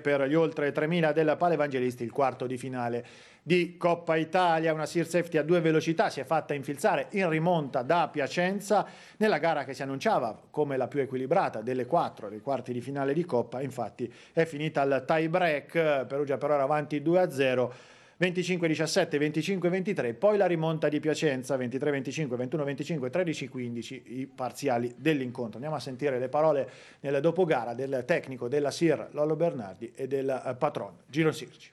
per gli oltre 3.000 del Pale Evangelisti il quarto di finale di Coppa Italia, una Sear Safety a due velocità si è fatta infilzare in rimonta da Piacenza nella gara che si annunciava come la più equilibrata delle quattro dei quarti di finale di Coppa, infatti è finita al tie break, Perugia per ora avanti 2-0 25-17, 25-23, poi la rimonta di Piacenza 23-25, 21-25, 13-15 i parziali dell'incontro. Andiamo a sentire le parole nel dopogara del tecnico della SIR Lollo Bernardi e del eh, patron Giro Sirci.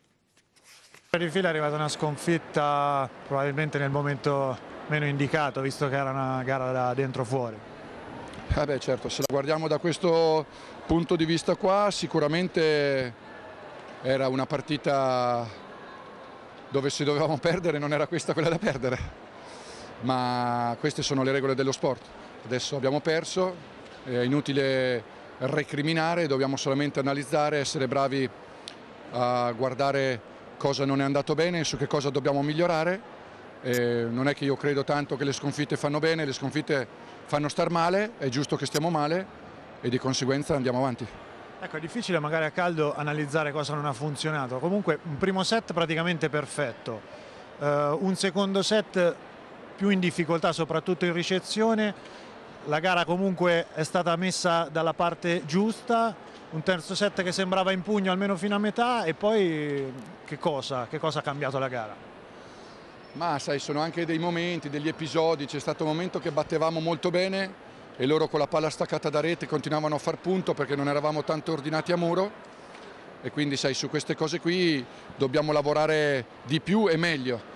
Per il filo è arrivata una sconfitta probabilmente nel momento meno indicato visto che era una gara da dentro fuori. Eh beh, certo, se la guardiamo da questo punto di vista qua sicuramente era una partita dove se dovevamo perdere non era questa quella da perdere, ma queste sono le regole dello sport. Adesso abbiamo perso, è inutile recriminare, dobbiamo solamente analizzare, essere bravi a guardare cosa non è andato bene su che cosa dobbiamo migliorare. E non è che io credo tanto che le sconfitte fanno bene, le sconfitte fanno star male, è giusto che stiamo male e di conseguenza andiamo avanti. Ecco, è difficile magari a caldo analizzare cosa non ha funzionato. Comunque un primo set praticamente perfetto, uh, un secondo set più in difficoltà soprattutto in ricezione, la gara comunque è stata messa dalla parte giusta, un terzo set che sembrava in pugno almeno fino a metà. E poi che cosa, che cosa ha cambiato la gara? Ma sai, sono anche dei momenti, degli episodi, c'è stato un momento che battevamo molto bene e loro con la palla staccata da rete continuavano a far punto perché non eravamo tanto ordinati a muro e quindi sai su queste cose qui dobbiamo lavorare di più e meglio.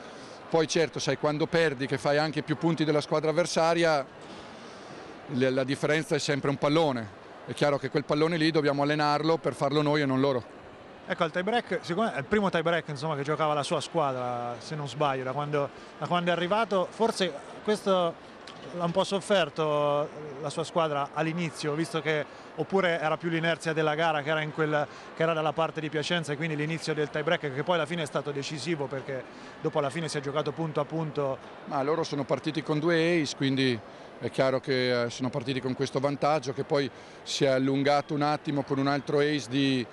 Poi certo sai quando perdi che fai anche più punti della squadra avversaria la differenza è sempre un pallone. È chiaro che quel pallone lì dobbiamo allenarlo per farlo noi e non loro. Ecco, il tie break, è il primo tie break insomma, che giocava la sua squadra, se non sbaglio, da quando, da quando è arrivato. Forse questo l'ha un po' sofferto la sua squadra all'inizio, visto che oppure era più l'inerzia della gara che era, quel, che era, dalla parte di Piacenza e quindi l'inizio del tie break che poi alla fine è stato decisivo perché dopo alla fine si è giocato punto a punto. Ma loro sono partiti con due ace, quindi è chiaro che eh, sono partiti con questo vantaggio che poi si è allungato un attimo con un altro ace di,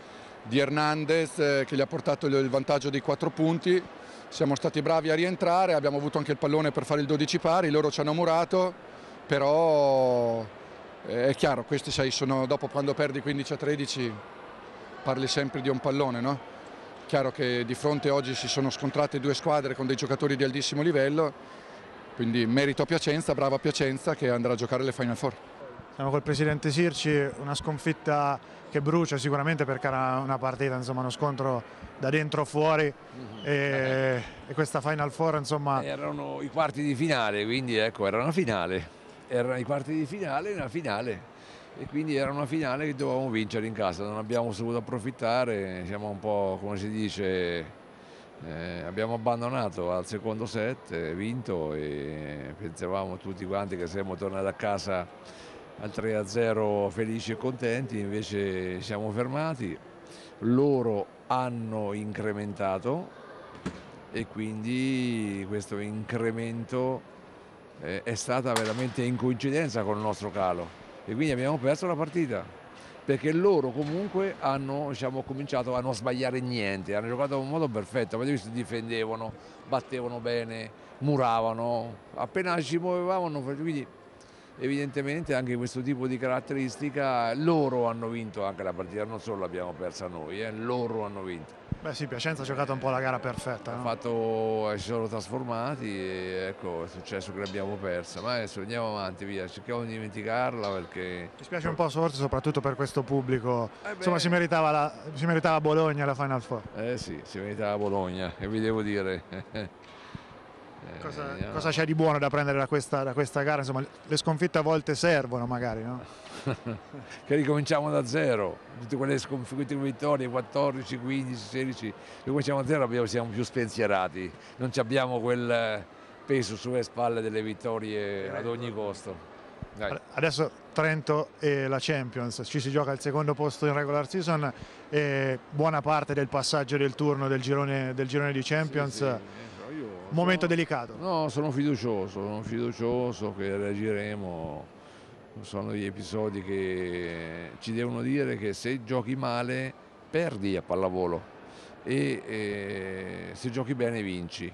di Hernandez eh, che gli ha portato il vantaggio di quattro punti siamo stati bravi a rientrare, abbiamo avuto anche il pallone per fare il 12 pari, loro ci hanno murato, però eh, è chiaro, questi sai, sono, dopo quando perdi 15 a 13 parli sempre di un pallone, no? Chiaro che di fronte oggi si sono scontrate due squadre con dei giocatori di altissimo livello, quindi merito a Piacenza, brava Piacenza che andrà a giocare le Final Four. Siamo col presidente Sirci, una sconfitta che brucia sicuramente perché era una partita, insomma, uno scontro da dentro fuori. Mm -hmm. e, e, questa Final Four insomma... Erano i quarti di finale, quindi ecco, era una finale, erano i quarti di finale e una finale. E quindi era una finale che dovevamo vincere in casa, non abbiamo saputo approfittare, siamo un po' come si dice, eh, abbiamo abbandonato al secondo set, vinto e pensavamo tutti quanti che saremmo tornati a casa al 3-0 felici e contenti, invece siamo fermati, loro hanno incrementato e quindi questo incremento eh, è stata veramente in coincidenza con il nostro calo. E quindi abbiamo perso la partita perché loro comunque hanno diciamo, cominciato a non sbagliare niente, hanno giocato in modo perfetto, avete visto? Difendevano, battevano bene, muravano, appena ci muovevano, quindi evidentemente anche questo tipo di caratteristica loro hanno vinto anche la partita, non solo l'abbiamo persa noi, eh, loro hanno vinto. Beh sì, Piacenza ha giocato un po' la gara perfetta. No? Fatto, si sono trasformati e ecco è successo che l'abbiamo persa, ma adesso andiamo avanti via, cerchiamo di dimenticarla perché... Mi spiace un po' forse soprattutto per questo pubblico, eh insomma si meritava, la, si meritava Bologna la Final Four. Eh sì, si meritava Bologna, che vi devo dire. Cosa, eh, cosa c'è di buono da prendere da questa, da questa, gara? Insomma, le sconfitte a volte servono magari, no? che ricominciamo da zero, tutte quelle sconfitte vittorie, 14, 15, 16, ricominciamo da zero, siamo più spensierati, non abbiamo quel peso sulle spalle delle vittorie ad ogni costo. Dai. Adesso Trento e la Champions, ci si gioca al secondo posto in regular season e buona parte del passaggio del turno del girone, del girone di Champions. Sì, sì momento sono, delicato. No, sono fiducioso, sono fiducioso che reagiremo. Sono degli episodi che ci devono dire che se giochi male perdi a pallavolo e eh, se giochi bene vinci